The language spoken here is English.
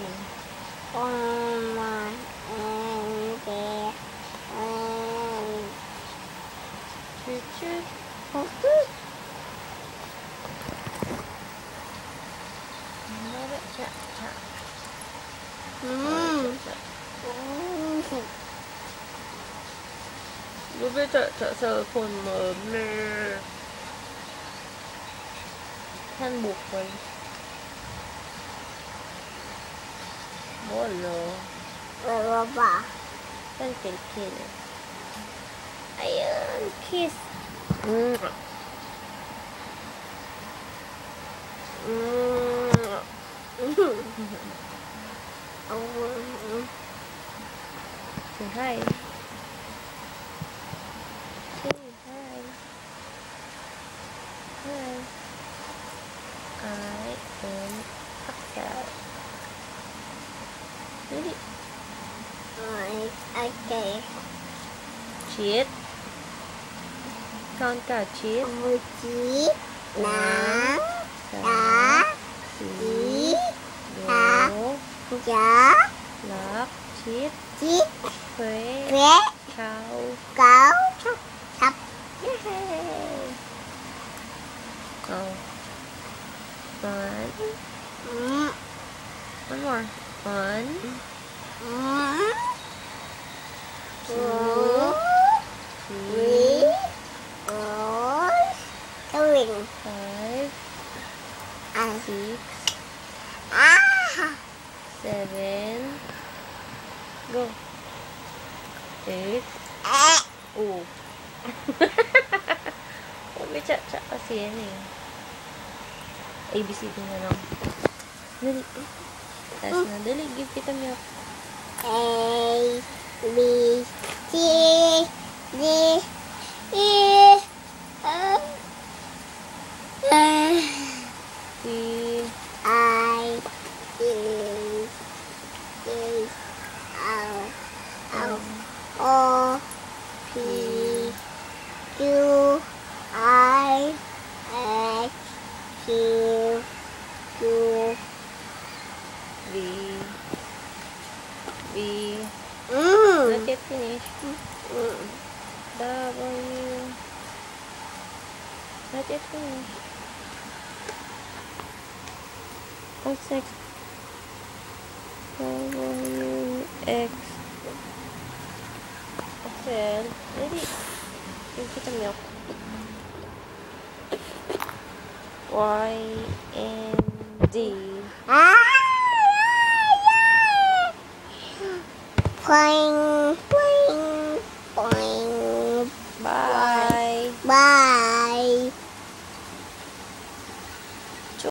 sing. One, and there, and Choo choo. okay. Cha cha. Mm. Cha. Mm. รู้ไหมจะจะเจอคนเหมือนแม่ท่านบุกไป Bolo. Bolo ba? Pencil kill. Ayun, kiss. Mm. Mm. oh. Say hi. ok chết con cả chết ôi chiết lá đá chí đá giá lớp chiết chiết quế quế cáo cáo chóc chóc Oh. But. Mm. One more. One Mm. Two Three four, Five Six ah, Seven Go Eight eh, Oh Huwag chat-chat kasi eh. ABC din na lang. Tapos na. Dali, give kita milk. A, B, C, D, E, F, G, I, J, J, L, L, O, P, V. mm, Not yet finished. mm, W. Not yet finished. What's next? W, X. Excel. Ready. Give kita milk. Y, N, D. ah, Boing,